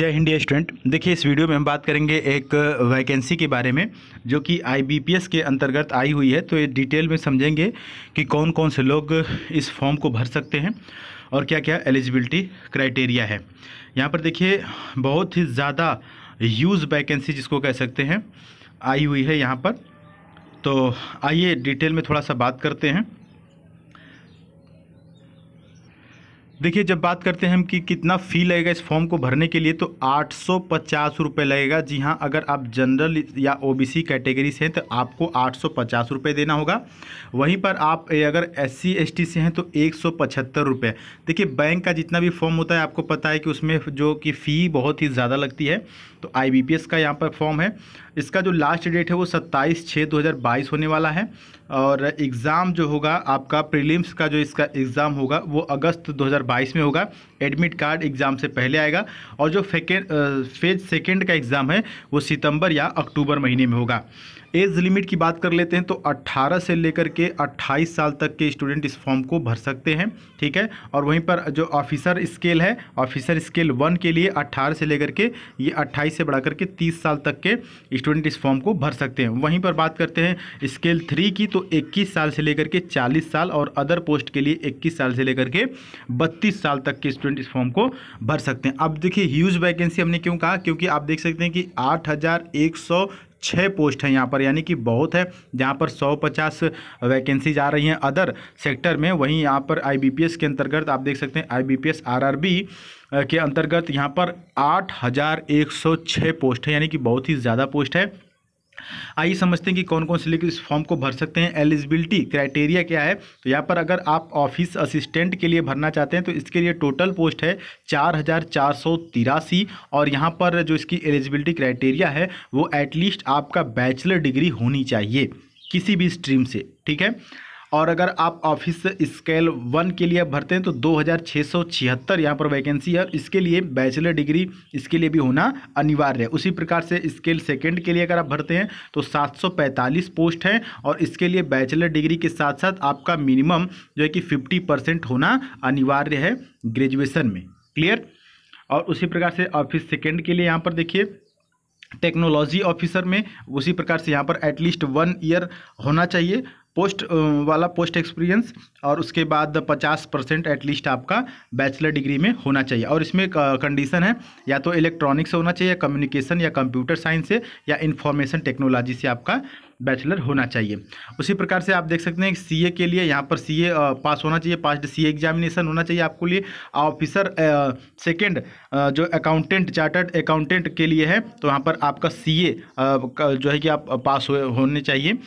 जय हिंद स्टूडेंट। देखिए, इस वीडियो में हम बात करेंगे एक वैकेंसी के बारे में, जो कि आईबीपीएस के अंतर्गत आई हुई है। तो ये डिटेल में समझेंगे कि कौन कौन से लोग इस फॉर्म को भर सकते हैं और क्या क्या एलिजिबिलिटी क्राइटेरिया है। यहाँ पर देखिए, बहुत ही ज़्यादा यूज़ वैकेंसी जिसको कह सकते हैं, आई हुई है यहाँ पर। तो आइए डिटेल में थोड़ा सा बात करते हैं। देखिए, जब बात करते हैं हम कि कितना फ़ी लगेगा इस फॉर्म को भरने के लिए तो आठ सौ पचास रुपये लगेगा। जी हाँ अगर आप जनरल या ओबीसी कैटेगरी से हैं तो आपको आठ सौ पचास रुपये देना होगा। वहीं पर आप अगर एस सी से हैं तो एक सौ पचहत्तर रुपये देखिए बैंक का जितना भी फॉर्म होता है, आपको पता है कि उसमें जो कि फ़ी बहुत ही ज़्यादा लगती है। तो एस का यहाँ पर फॉर्म है। इसका जो लास्ट डेट है, वो सत्ताईस छः दो होने वाला है। और एग्ज़ाम जो होगा, आपका प्रीलिम्स का जो इसका एग्ज़ाम होगा, वो अगस्त 2022 में होगा। एडमिट कार्ड एग्ज़ाम से पहले आएगा और जो फ़ेज़ सेकेंड का एग्ज़ाम है, वो सितंबर या अक्टूबर महीने में होगा। एज लिमिट की बात कर लेते हैं तो 18 से लेकर के 28 साल तक के स्टूडेंट इस फॉर्म को भर सकते हैं, ठीक है? और वहीं पर जो ऑफिसर स्केल है, ऑफिसर स्केल वन के लिए 18 से लेकर के, ये 28 से बढ़ा करके 30 साल तक के स्टूडेंट इस फॉर्म को भर सकते हैं। वहीं पर बात करते हैं स्केल थ्री की तो इक्कीस साल से लेकर के चालीस साल और अदर पोस्ट के लिए इक्कीस साल से लेकर के बत्तीस साल तक के स्टूडेंट इस फॉर्म को भर सकते हैं। अब देखिए ह्यूज वैकेंसी हमने क्यों कहा? क्योंकि आप देख सकते हैं कि आठ छः पोस्ट हैं यहाँ पर, यानी कि बहुत है। जहाँ पर सौ पचास वैकेंसीज आ रही हैं अदर सेक्टर में, वहीं यहाँ पर आईबीपीएस के अंतर्गत आप देख सकते हैं आईबीपीएस आरआरबी के अंतर्गत यहाँ पर आठ हज़ार एक सौ छः पोस्ट है, यानी कि बहुत ही ज़्यादा पोस्ट है। आइए समझते हैं कि कौन कौन से लेकर इस फॉर्म को भर सकते हैं। एलिजिबिलिटी क्राइटेरिया क्या है? तो यहाँ पर अगर आप ऑफ़िस असिस्टेंट के लिए भरना चाहते हैं तो इसके लिए टोटल पोस्ट है चार हज़ार चार सौ तिरासी। और यहाँ पर जो इसकी एलिजिबिलिटी क्राइटेरिया है, वो एटलीस्ट आपका बैचलर डिग्री होनी चाहिए, किसी भी स्ट्रीम से, ठीक है? और अगर आप ऑफ़िस स्केल वन के लिए भरते हैं तो दो हज़ार छः सौ छिहत्तर यहाँ पर वैकेंसी है इसके लिए बैचलर डिग्री इसके लिए भी होना अनिवार्य है। उसी प्रकार से स्केल सेकेंड के लिए अगर आप भरते हैं तो सात सौ पैंतालीस पोस्ट हैं और इसके लिए बैचलर डिग्री के साथ साथ आपका मिनिमम जो है कि फिफ्टी परसेंट होना अनिवार्य है ग्रेजुएसन में। क्लियर? और उसी प्रकार से ऑफ़िस सेकेंड के लिए यहाँ पर देखिए, टेक्नोलॉजी ऑफिसर में उसी प्रकार से यहाँ पर एटलीस्ट वन ईयर होना चाहिए। पोस्ट वाला पोस्ट एक्सपीरियंस और उसके बाद पचास परसेंट एटलीस्ट आपका बैचलर डिग्री में होना चाहिए। और इसमें कंडीशन है, या तो इलेक्ट्रॉनिक्स होना चाहिए या कम्युनिकेशन या कंप्यूटर साइंस से, या इन्फॉर्मेशन टेक्नोलॉजी से आपका बैचलर होना चाहिए। उसी प्रकार से आप देख सकते हैं सी ए के लिए यहाँ पर सी ए पास होना चाहिए पास सी एग्जामिनेशन होना चाहिए आपको लिए। ऑफिसर सेकेंड जो अकाउंटेंट चार्टर्ड अकाउंटेंट के लिए है तो यहाँ पर आपका सी ए जो है कि आप पास हो, होने चाहिए।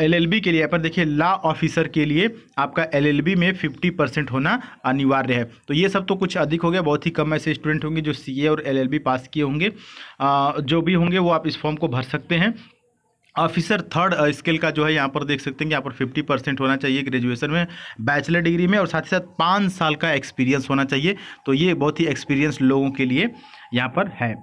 एलएलबी के लिए यहाँ पर देखिए लॉ ऑफिसर के लिए आपका एलएलबी में फिफ्टी परसेंट होना अनिवार्य है। तो ये सब तो कुछ अधिक हो गया बहुत ही कम ऐसे स्टूडेंट होंगे जो सीए और एलएलबी पास किए होंगे। जो भी होंगे वो आप इस फॉर्म को भर सकते हैं। ऑफिसर थर्ड स्केल का जो है यहाँ पर देख सकते हैं कि यहाँ पर फिफ्टी परसेंट होना चाहिए ग्रेजुएशन में बैचलर डिग्री में और साथ ही साथ पाँच साल का एक्सपीरियंस होना चाहिए। तो ये बहुत ही एक्सपीरियंस लोगों के लिए यहाँ पर है।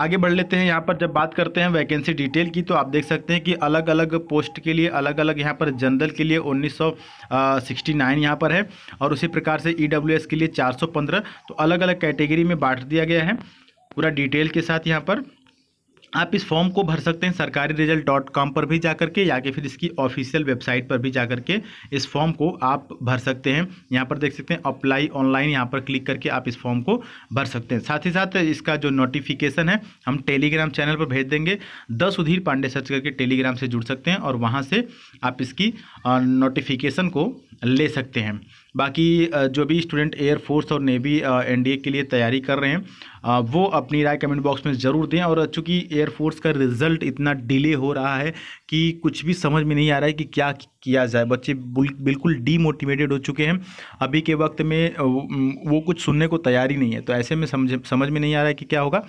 आगे बढ़ लेते हैं। यहाँ पर जब बात करते हैं वैकेंसी डिटेल की तो आप देख सकते हैं कि अलग अलग पोस्ट के लिए अलग अलग यहाँ पर जनरल के लिए उन्नीस सौ सिक्सटी नाइन यहाँ पर है और उसी प्रकार से ई डब्ल्यू एस के लिए चार सौ पंद्रह। तो अलग अलग कैटेगरी में बांट दिया गया है। पूरा डिटेल के साथ यहाँ पर आप इस फॉर्म को भर सकते हैं सरकारी रिज़ल्ट डॉट कॉम पर भी जाकर के या कि फिर इसकी ऑफिशियल वेबसाइट पर भी जाकर के इस फॉर्म को आप भर सकते हैं। यहाँ पर देख सकते हैं अप्लाई ऑनलाइन, यहाँ पर क्लिक करके आप इस फॉर्म को भर सकते हैं। साथ ही साथ इसका जो नोटिफिकेशन है, हम टेलीग्राम चैनल पर भेज देंगे। द सुधीर पांडे सर्च करके टेलीग्राम से जुड़ सकते हैं और वहाँ से आप इसकी नोटिफिकेशन को ले सकते हैं। बाकी जो भी स्टूडेंट एयरफोर्स और नेवी एनडीए के लिए तैयारी कर रहे हैं वो अपनी राय कमेंट बॉक्स में ज़रूर दें। और चूँकि एयरफोर्स का रिज़ल्ट इतना डिले हो रहा है कि कुछ भी समझ में नहीं आ रहा है कि क्या किया जाए। बच्चे बिल्कुल डीमोटिवेटेड हो चुके हैं। अभी के वक्त में वो कुछ सुनने को तैयार ही नहीं है। तो ऐसे में समझ समझ में नहीं आ रहा है कि क्या होगा।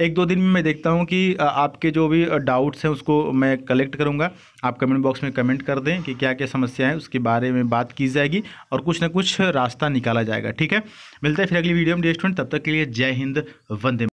एक दो दिन में मैं देखता हूँ कि आपके जो भी डाउट्स हैं उसको मैं कलेक्ट करूँगा। आप कमेंट बॉक्स में कमेंट कर दें कि क्या क्या समस्या है, उसके बारे में बात की जाएगी और कुछ ना कुछ रास्ता निकाला जाएगा, ठीक है? मिलता है फिर अगली वीडियो में डेस्टूडेंट तब तक के लिए जय हिंद, वंदे